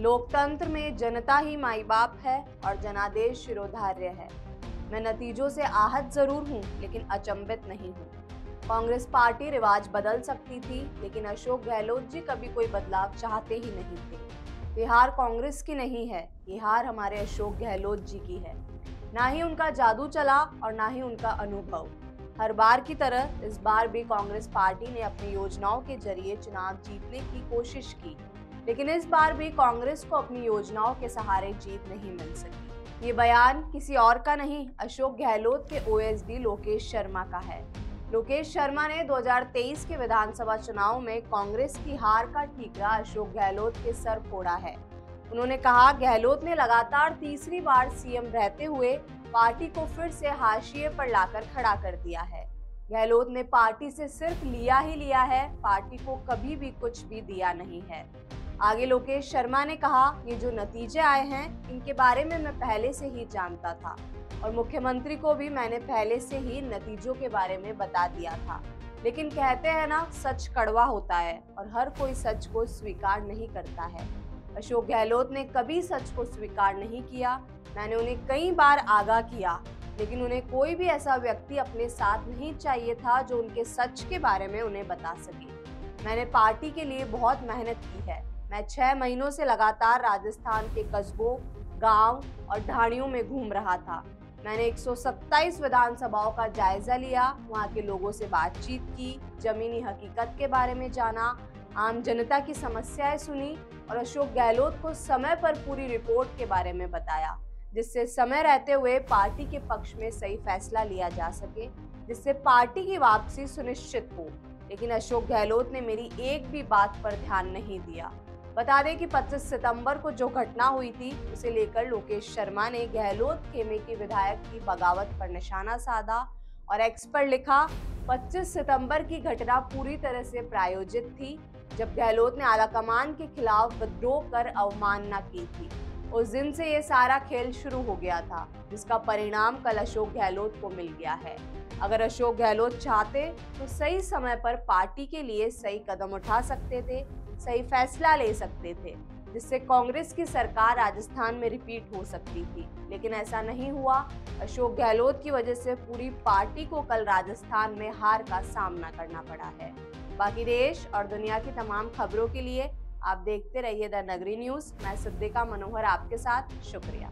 लोकतंत्र में जनता ही माई बाप है और जनादेश शिरोधार्य है। मैं नतीजों से आहत ज़रूर हूँ, लेकिन अचंभित नहीं हूँ। कांग्रेस पार्टी रिवाज बदल सकती थी, लेकिन अशोक गहलोत जी कभी कोई बदलाव चाहते ही नहीं थे। ये हार कांग्रेस की नहीं है, ये हार हमारे अशोक गहलोत जी की है। ना ही उनका जादू चला और ना ही उनका अनुभव। हर बार की तरह इस बार भी कांग्रेस पार्टी ने अपनी योजनाओं के ज़रिए चुनाव जीतने की कोशिश की। लेकिन इस बार भी कांग्रेस को अपनी योजनाओं के सहारे जीत नहीं मिल सकी। ये बयान किसी और का नहीं, अशोक गहलोत के ओएसडी लोकेश शर्मा का है। लोकेश शर्मा ने 2023 के विधानसभा चुनाव में कांग्रेस की हार का ठीकरा अशोक गहलोत के सर फोड़ा है। उन्होंने कहा, गहलोत ने लगातार तीसरी बार सीएम रहते हुए पार्टी को फिर से हाशिए पर लाकर खड़ा कर दिया है। गहलोत ने पार्टी से सिर्फ़ लिया ही लिया है, पार्टी को कभी भी कुछ भी दिया नहीं है। आगे लोकेश शर्मा ने कहा, ये जो नतीजे आए हैं, इनके बारे में मैं पहले से ही जानता था और मुख्यमंत्री को भी मैंने पहले से ही नतीजों के बारे में बता दिया था। लेकिन कहते हैं ना, सच कड़वा होता है और हर कोई सच को स्वीकार नहीं करता है। अशोक गहलोत ने कभी सच को स्वीकार नहीं किया। मैंने उन्हें कई बार आगाह किया, लेकिन उन्हें कोई भी ऐसा व्यक्ति अपने साथ नहीं चाहिए था जो उनके सच के बारे में उन्हें बता सके। मैंने पार्टी के लिए बहुत मेहनत की है। मैं छह महीनों से लगातार राजस्थान के कस्बों, गाँव और ढाणियों में घूम रहा था। मैंने 127 विधानसभाओं का जायजा लिया, वहाँ के लोगों से बातचीत की, जमीनी हकीकत के बारे में जाना, आम जनता की समस्याएँ सुनी और अशोक गहलोत को समय पर पूरी रिपोर्ट के बारे में बताया, जिससे समय रहते हुए पार्टी के पक्ष में सही फैसला लिया जा सके, जिससे पार्टी की वापसी सुनिश्चित हो। लेकिन अशोक गहलोत ने मेरी एक भी बात पर ध्यान नहीं दिया। बता दें कि 25 सितंबर को जो घटना हुई थी, उसे लेकर लोकेश शर्मा ने गहलोत खेमे के विधायक की बगावत पर निशाना साधा और एक्स पर लिखा 25 सितंबर की घटना पूरी तरह से प्रायोजित थी, जब गहलोत ने आलाकमान के खिलाफ विद्रोह कर अवमानना की थी। उस दिन से ये सारा खेल शुरू हो गया था, जिसका परिणाम कल अशोक गहलोत को मिल गया है। अगर अशोक गहलोत चाहते तो सही समय पर पार्टी के लिए सही कदम उठा सकते थे, सही फैसला ले सकते थे, जिससे कांग्रेस की सरकार राजस्थान में रिपीट हो सकती थी। लेकिन ऐसा नहीं हुआ। अशोक गहलोत की वजह से पूरी पार्टी को कल राजस्थान में हार का सामना करना पड़ा है। बाकी देश और दुनिया की तमाम खबरों के लिए आप देखते रहिए द नगरी न्यूज़। मैं सिद्धिका मनोहर आपके साथ शुक्रिया।